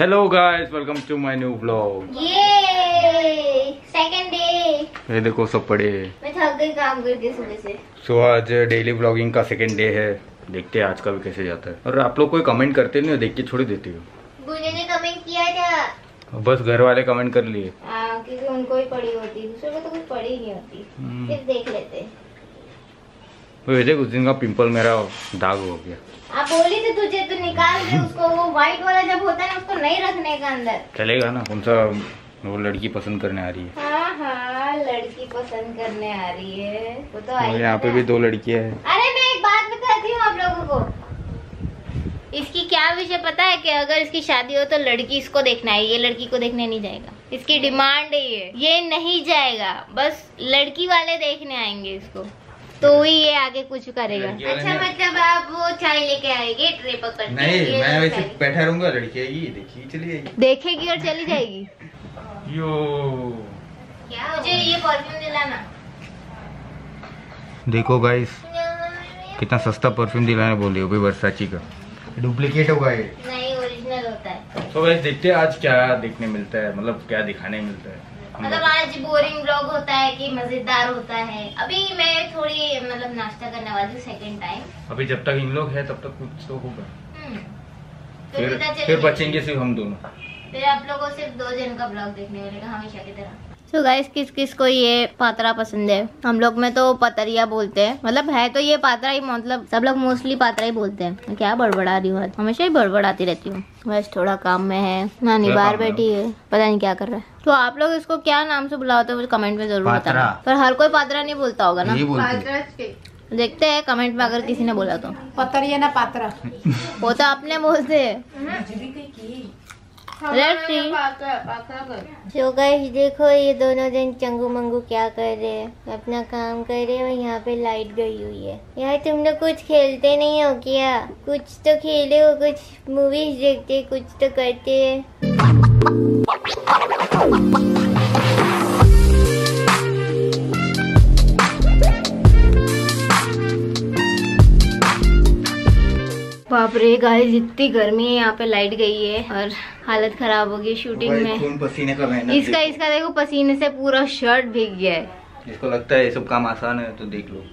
Hello guys welcome to my new vlog ये second day ये देखो सब पड़े मैं थक गई काम करके सुबह से। सो आज डेली व्लॉगिंग का सेकंड डे है। देखते हैं आज का भी कैसे जाता है। और आप लोग कोई कमेंट करते नहीं हो देख के छोड़ देती हो। बुने ने कमेंट किया था। बस घर वाले कमेंट कर लिए। हाँ, क्योंकि उनको ही पड़ी होती। दूसरों को तो कुछ पड़ी नहीं होती। हम्म। सिर्फ़ देख लेते। वो देख उस दिन का पिंपल मेरा दाग हो गया। आप बोली थी तुझे तो निकाल दे उसको वो व्हाइट वाला जब होता है ना नहीं रखने का अंदर। चलेगा ना कौन सा वो लड़की पसंद करने आ रही है? हाँ हाँ लड़की पसंद करने आ रही है। वो तो आई यहाँ पे भी दो लड़कियाँ हैं। अरे मैं एक बात बताती हूँ आप लोगों को। इसकी क्या विषय पता है कि अगर इसकी शादी हो तो लड़की इसको देखना है ये लड़की को देखने नहीं जाएगा। इसकी डिमांड है ये। ये नहीं जाएगा। बस लड़की वाले देखने आएँगे इसको। तो ही। ये आगे कुछ करेगा। अच्छा नहीं- मतलब आप वो चाय लेके आएँगे ट्रे पकड़ नहीं मैं वैसे बैठा रहूँगा लड़की आएगी देखिए चली आएगी। देखेगी और चली जाएगी। यो। क्या मुझे ये परफ्यूम दिलाना। देखो गाइस कितना सस्ता परफ्यूम दिलाने बोली हो भाई वर्साची का। डुप्लीकेट होगा ये। नहीं ओरिजिनल होता है। तो वैसे देखते हैं आज क्या देखने मिलता है मतलब क्या दिखाने मिलता है। मतलब आज बोरिंग ब्लॉग होता है कि मज़ेदार होता है। अभी मैं थोड़ी मतलब नाश्ता करने वाली हूँ सेकंड टाइम अभी जब तक इन लोग है तब तक कुछ तो होगा। तो फिर फिर बचेंगे सिर्फ़ हम दोनों। फिर आप लोगों सिर्फ़ दो जन का ब्लॉग देखने मिलेगा हमेशा की तरह। तो गाइस किस किस को ये पात्रा पसंद है? हम लोग में तो पतरिया बोलते हैं। मतलब है तो ये पात्रा ही मतलब सब लोग मोस्टली पात्रा ही बोलते हैं। मैं क्या बड़बड़ा रही हूँ हमेशा ही बड़बड़ाती रहती हूँ। बस थोड़ा काम में है। नानी बाहर बैठी है? पता नहीं क्या कर रहा है। तो आप लोग इसको क्या नाम से बुलाते हो मुझे कमेंट में ज़रूर। बताना। पर हर कोई पात्रा नहीं बोलता होगा ना। देखते हैं कमेंट में अगर किसी ने बोला तो। पतरिया ना पात्रा। वो तो अपने बोलते हैं। जो गाइस देखो ये दोनों दिन चंगू मंगू क्या कर रहे हैं। अपना काम कर रहे हैं और यहाँ पे लाइट गई हुई है। यार तुम लोग कुछ खेलते नहीं हो क्या? कुछ तो खेले हो कुछ मूवीज़ देखते कुछ तो करते हैं। बाप रे गाइस इतनी गर्मी है यहाँ पे लाइट गई है और हालत खराब हो गई शूटिंग में। पसीने का इसका इसका देखो पसीने से पूरा शर्ट भीग गया है। इसको लगता है ये सब काम आसान है तो देख लो।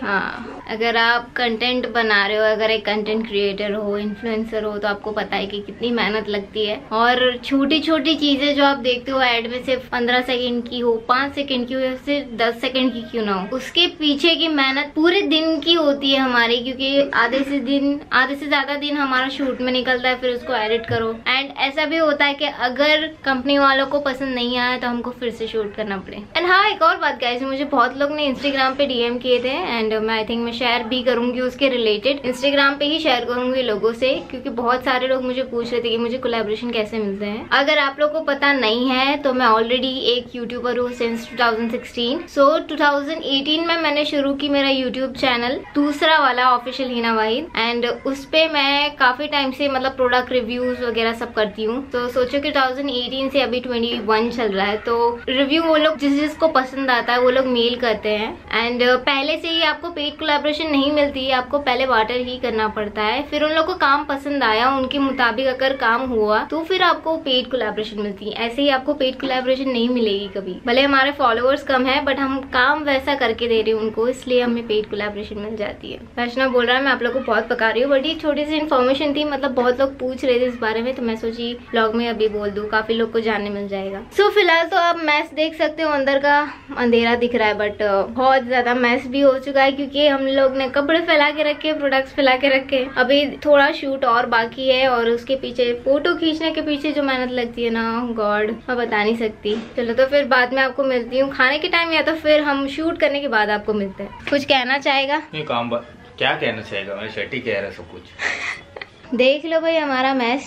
हाँ। अगर आप कंटेंट बना रहे हो, अगर एक कंटेंट क्रिएटर हो इन्फ्लुएंसर हो तो आपको पता है कि कितनी मेहनत लगती है। और छोटी छोटी चीज़ें जो आप देखते हो एड में सिर्फ़ पंद्रह सेकंड की हो, पाँच सेकंड की हो, या सिर्फ़ दस सेकंड की क्यों ना हो। उसके पीछे की मेहनत पूरे दिन की होती है हमारी, क्योंकि आधे से दिन, आधे से ज़्यादा दिन हमारा शूट में निकलता है, फिर उसको एडिट करो। एंड ऐसा भी होता है कि अगर कंपनी वालों को पसंद नहीं आया तो हमको फिर से शूट करना पड़े। एंड हाँ एक और बात गाइस मुझे बहुत लोग ने इंस्टाग्राम पे डीएम किए थे एंड मैं आई थिंक मैं शेयर भी करूँगी उसके रिलेटेड इंस्टाग्राम पे ही शेयर करूँगी लोगों से, क्योंकि बहुत सारे लोग मुझे पूछ रहे थे कि मुझे कोलेबोरेशन कैसे मिलते हैं. अगर आप लोग को पता नहीं है तो मैं ऑलरेडी एक यूट्यूबर हूँ सिंस 2016 सो 2018 में मैंने शुरू की मेरा यूट्यूब चैनल दूसरा वाला ऑफिशियल हिना वाहिद एंड उस पे मैं काफ़ी टाइम से मतलब प्रोडक्ट रिव्यूज़ वगैरह सब करती हूँ. तो सोचो कि 2018 से अभी 21 चल रहा है तो रिव्यू वो लोग जिस जिसको पसंद आता है, वो लोग मेल करते हैं. एंड पहले से ही आपको पेड कोलेब्रेशन नहीं मिलती है आपको पहले वाटर ही करना पड़ता है। फिर उन लोग को काम पसंद आया, उनके मुताबिक अगर काम हुआ तो फिर आपको पेड कोलेबोरेशन मिलती है। ऐसे ही आपको पेड कोलेबोरेशन नहीं मिलेगी कभी। भले हमारे फॉलोअर्स कम है बट हम काम वैसा करके दे रहे हैं उनको, इसलिए हमें पेड कोलेब्रेशन मिल जाती है। वैष्णव बोल रहा है, मैं आप लोग को बहुत पका रही हूँ बट ये छोटी सी इन्फॉर्मेशन थी मतलब बहुत लोग पूछ रहे थे इस बारे में तो मैं सोची ब्लॉग में अभी बोल दूँ, काफ़ी लोग को जानने मिल जाएगा। सो फ़िलहाल तो आप मैस देख सकते हो, अंदर का अंधेरा दिख रहा है बट बहुत ज़्यादा मैस भी हो चुका है। क्योंकि हम लोग ने कपड़े फैला के रखे प्रोडक्ट्स फैला के रखे। अभी थोड़ा शूट और बाकी है और उसके पीछे फ़ोटो खींचने के पीछे जो मेहनत लगती है ना गॉड मैं बता नहीं सकती। चलो तो फिर बाद में आपको मिलती हूँ। खाने के टाइम या तो फिर हम शूट करने के बाद आपको मिलते हैं। कुछ कहना चाहेगा? काम क्या कहना चाहेगा? मैं शर्ट कह रहा सब कुछ। देख लो भाई हमारा मैच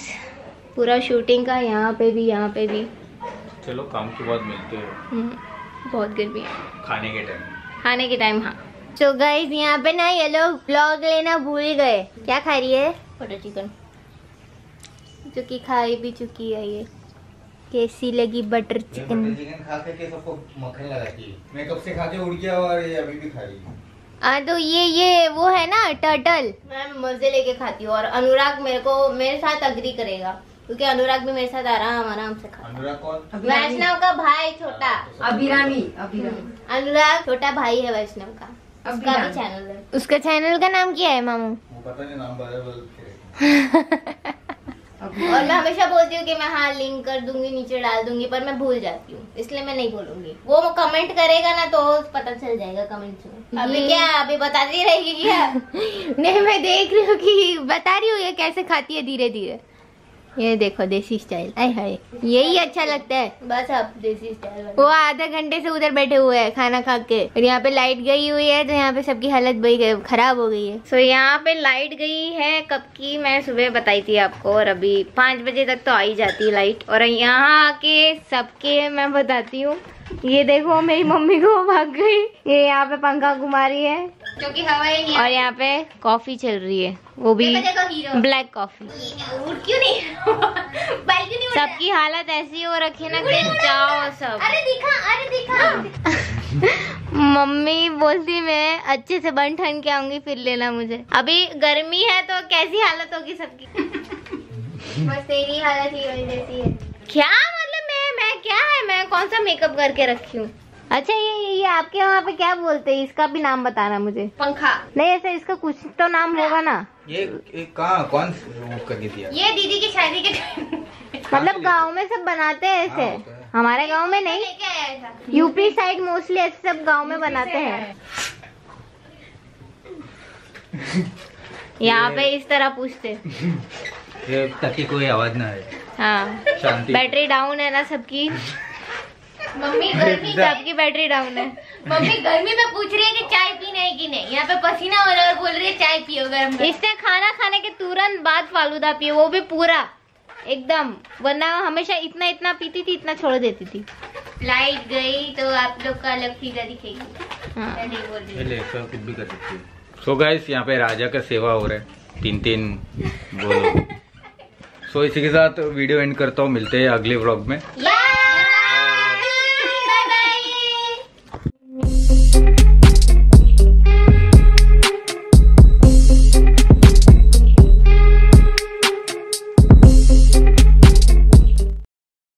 पूरा शूटिंग का यहाँ पे भी यहाँ पे भी। चलो काम के बाद मिलते हैं। हम्म, बहुत गर्मी है। खाने के टाइम खाने के टाइम हाँ। तो गाइस यहाँ पे ना ये लोग ब्लॉग लेना भूल गए। क्या खा रही है? बटर चिकन जो कि खाई भी चुकी है ये। कैसी लगी बटर चिकन चिकन खा के सबको मक्खन लगाती है? मैं कब से खा के उड़ गया और ये अभी भी खा रही है। आ तो ये ये वो है ना टर्टल मैं मज़े लेके खाती हूँ और अनुराग मेरे को मेरे साथ अग्री करेगा क्योंकि अनुराग भी मेरे साथ आराम आराम से खाता अनुराग कौन? वैष्णव का भाई छोटा। अभिरामी अभिरामी। अनुराग छोटा भाई है वैष्णव का। उसका भी चैनल है। उसका चैनल का नाम क्या है मामू? पता नहीं नाम और मैं हमेशा बोलती हूँ कि मैं हाँ लिंक कर दूँगी नीचे डाल दूँगी पर मैं भूल जाती हूँ इसलिए मैं नहीं बोलूँगी। वो कमेंट करेगा ना तो पता चल जाएगा कमेंट में। अभी क्या अभी बताती रहेगी क्या? नहीं मैं देख रही हूँ कि बता रही हूँ ये कैसे खाती है धीरे धीरे ये देखो देसी स्टाइल आय हाय यही अच्छा लगता है। बस आप देसी स्टाइल वो आधे घंटे से उधर बैठे हुए हैं खाना खा के। और यहाँ पे लाइट गई हुई है तो यहाँ पे सबकी हालत बड़ी खराब हो गई है। सो so, यहाँ पे लाइट गई है कब की मैं सुबह बताई थी आपको और अभी पाँच बजे तक तो आई जाती है लाइट और यहाँ आके सबके मैं बताती हूँ ये देखो मेरी मम्मी को भाग गई। ये यहाँ पे पंखा घुमा रही है। क्योंकि हवा ही नहीं और यहाँ पे कॉफ़ी चल रही है। वो भी ब्लैक कॉफ़ी। क्यों नहीं? सबकी हालत ऐसी हो रखी है ना कि जाओ सब। अरे दिखा अरे दिखा। मम्मी बोलती मैं अच्छे से बन ठन के आऊँगी फिर लेना मुझे। अभी गर्मी है तो कैसी हालत होगी सबकी? बस तेरी हालत ही जैसी है। क्या मैं क्या है? मैं कौन सा मेकअप करके रखी हूँ? अच्छा ये ये ये आपके वहाँ पे क्या बोलते हैं? इसका भी नाम बताना मुझे। पंखा। नहीं ऐसा इसका कुछ तो नाम होगा ना। ये ये कहाँ कौन करके दिया? ये दीदी की शादी के मतलब गाँव में सब बनाते हैं ऐसे? हाँ, हमारे गाँव में नहीं। यूपी साइड मोस्टली ऐसे सब गाँव में बनाते हैं। यहाँ पे इस तरह पूछते। ताकि कोई आवाज़ ना आए। हाँ। शांति। बैटरी डाउन है ना सबकी? मम्मी गर्मी सबकी बैटरी डाउन है। मम्मी गर्मी में पूछ रही है कि चाय पीना है कि नहीं? यहाँ पे पसीना हो रहा है और बोल रही है चाय पियो गर्म में। इसने खाना खाने के तुरंत बाद फालूदा पियो वो भी पूरा। एकदम। वरना हमेशा इतना इतना पीती थी इतना छोड़ देती थी। लाइट गई तो आप लोग का अलग फिगर दिखेगी। हाँ। कुछ भी कर सकती है। सो गाइस यहाँ पे राजा का सेवा हो रहा है। तीन तीन बोलो सो so, इसी के साथ वीडियो एंड करता हूँ मिलते हैं अगले व्लॉग में।